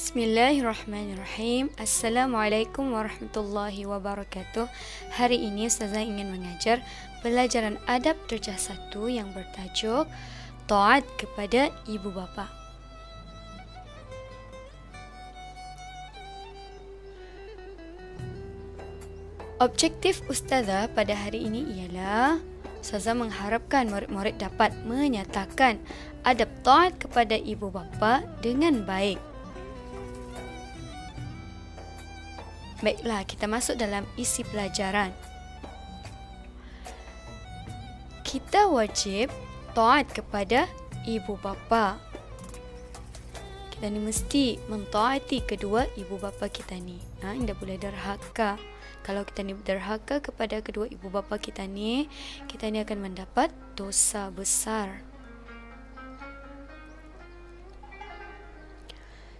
Bismillahirrahmanirrahim. Assalamualaikum warahmatullahi wabarakatuh. Hari ini Ustazah ingin mengajar pelajaran adab darjah satu yang bertajuk Taat kepada Ibu Bapa. Objektif Ustazah pada hari ini ialah Ustazah mengharapkan murid-murid dapat menyatakan adab taat kepada ibu bapa dengan baik. Baiklah, kita masuk dalam isi pelajaran. Kita wajib taat kepada ibu bapa. Kita ni mesti mentaati kedua ibu bapa kita ni. Ha, tidak boleh derhaka. Kalau kita ni derhaka kepada kedua ibu bapa kita ni, kita ni akan mendapat dosa besar.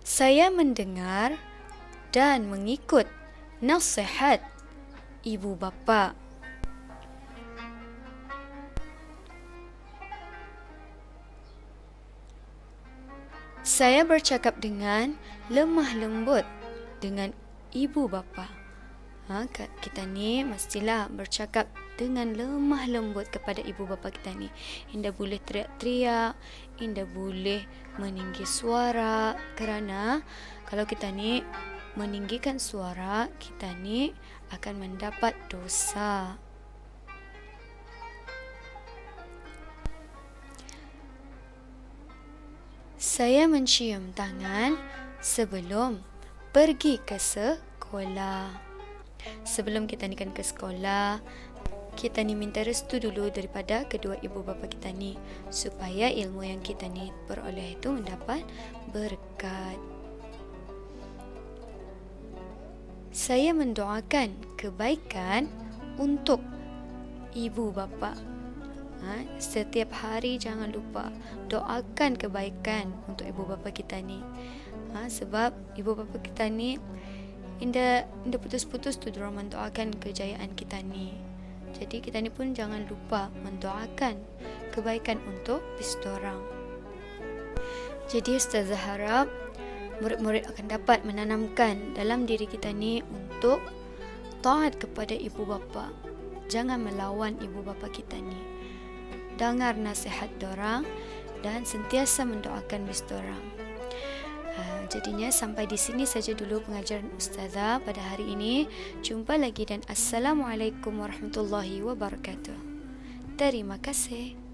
Saya mendengar dan mengikut nasihat ibu bapa. Saya bercakap dengan lemah lembut dengan ibu bapa. Ha, kita ni mestilah bercakap dengan lemah lembut kepada ibu bapa kita ni. Indah boleh teriak-teriak, indah boleh meninggi suara kerana kalau kita ni meninggikan suara, kita ni akan mendapat dosa. Saya mencium tangan sebelum pergi ke sekolah. Sebelum kita ni kan ke sekolah, kita ni minta restu dulu daripada kedua ibu bapa kita ni supaya ilmu yang kita ni peroleh itu mendapat berkat. Saya mendoakan kebaikan untuk ibu bapa. Ha, setiap hari jangan lupa doakan kebaikan untuk ibu bapa kita ni. Ha, sebab ibu bapa kita ni inda inda putus-putus tu dorang mendoakan kejayaan kita ni. Jadi kita ni pun jangan lupa mendoakan kebaikan untuk bisdorang. Jadi Ustazah harap murid-murid akan dapat menanamkan dalam diri kita ni untuk taat kepada ibu bapa. Jangan melawan ibu bapa kita ni. Dengar nasihat dorang dan sentiasa mendoakan bis dorang. Uh, jadinya sampai di sini saja dulu pengajaran ustazah pada hari ini. Jumpa lagi dan assalamualaikum warahmatullahi wabarakatuh. Terima kasih.